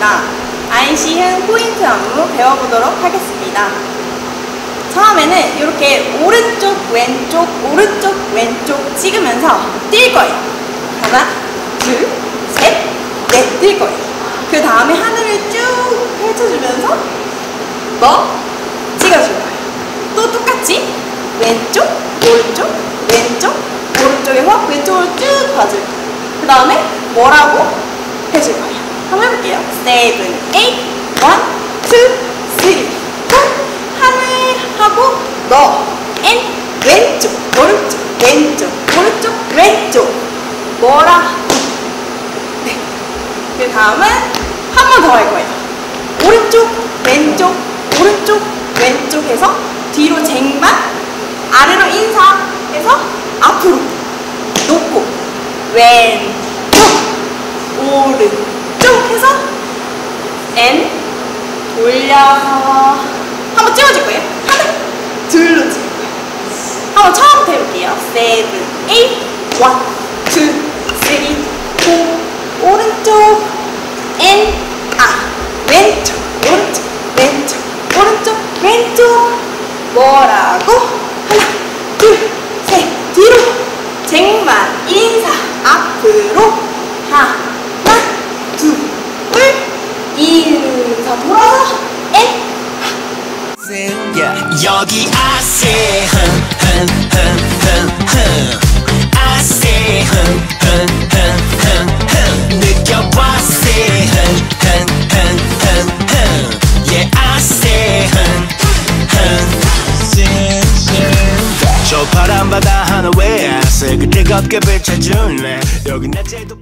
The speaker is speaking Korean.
있습니다. IC은 포인트 안무 배워보도록 하겠습니다. 처음에는 이렇게 오른쪽, 왼쪽, 오른쪽, 왼쪽 찍으면서 뛸 거예요. 하나, 둘, 셋, 넷 뛸 거예요. 그 다음에 하늘을 쭉 펼쳐주면서 너 찍어줄 거예요. 또 똑같이 왼쪽, 오른쪽, 왼쪽, 오른쪽에서 왼쪽으로 쭉 봐줄 거예요. 그 다음에 뭐라고 해줄 거예요. 한번 해볼게요. seven, eight, one, two, three, four. 하늘 하고 너, and, 왼쪽, 오른쪽, 왼쪽, 오른쪽, 왼쪽. 뭐라? 네. 그 다음은 한 번 더 할 거예요. 오른쪽, 왼쪽, 오른쪽, 왼쪽에서 뒤로 쟁반, 아래로 인사해서 앞으로 놓고 왼쪽, 오른쪽 해서 and 돌려서 한번 찍어줄 거예요. 하나, 둘로 찍을 거예요. 한번 처음부터 해볼게요. seven, eight, one, two, three, four, 오른쪽, and, 아, 왼쪽, 오른쪽, 왼쪽, 오른쪽, 왼쪽. 뭐라고? 하나, 둘, 셋, 뒤로. 쟁반, 인사, 앞으로. 하나, 둘, 여기 아세 흥흥흥흥흥 아세 흥흥흥흥흥 느껴봤세 흥흥흥흥흥 Yeah 아세 흥흥 저 파란 바다 하늘 왜 아세 그 뜨겁게 비춰줄래. 여기 낮에도